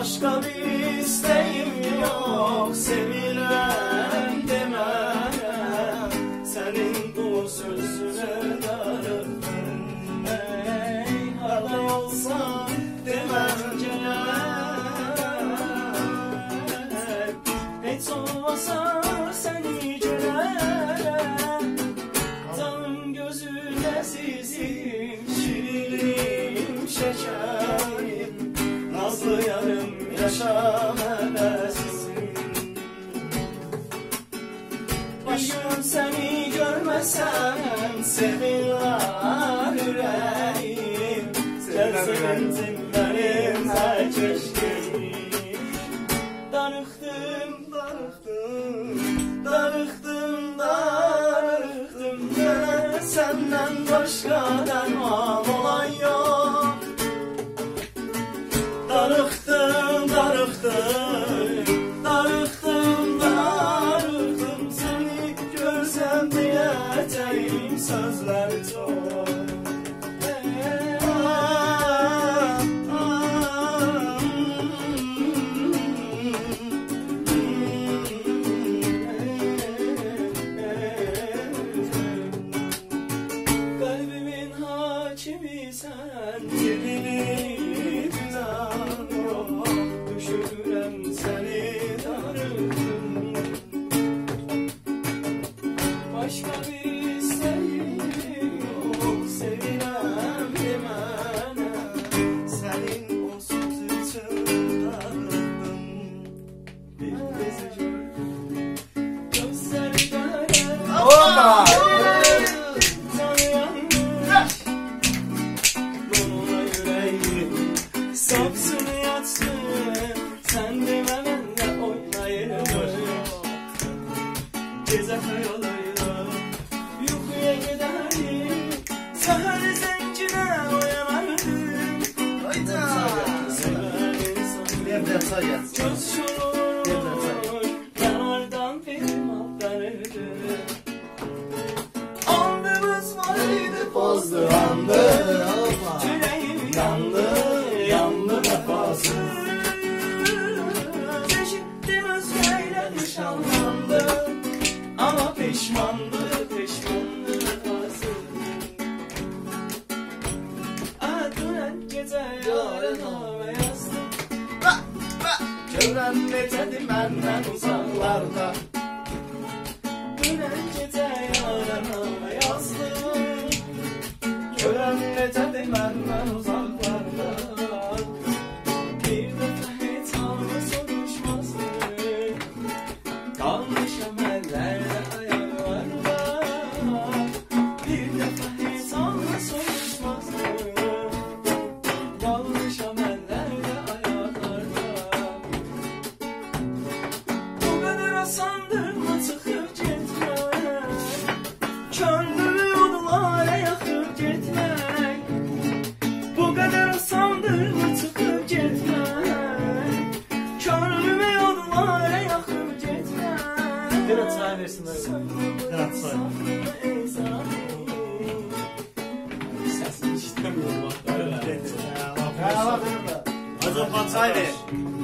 Başka bir isteğim yok sevilen yaşam edesin Başım seni görmesem sevinler yüreğim. Sen sevincinlerim her çeşkini Danıktım, danıktım, danıktım, danıktım Gelen senden başka derman olan yok. Danıktım çox Ah, ah, Kalbimin hakimi sen Dilini Geze yoluyla Yukarıya giderim Seher zencine uyanarım Hayda! Bir de say yat. Göz şurur Yanardan atlanırdı Andımız vardı bozdu andı! Yüreğim yandı, yandı vefası Çeşitli özgeyle nişanlandı Pişmandı vefası. Ah dönen gece yarına yazdım. Görən necədir məndən uzaqlarda Dünən gecə yarana yazdım. Görən necədir məndən uzaqlarda Biraz çay versin öyle. Biraz çay. Səsini işləmiyorum Ha, bak, bak. Azərbaycan Çay ver.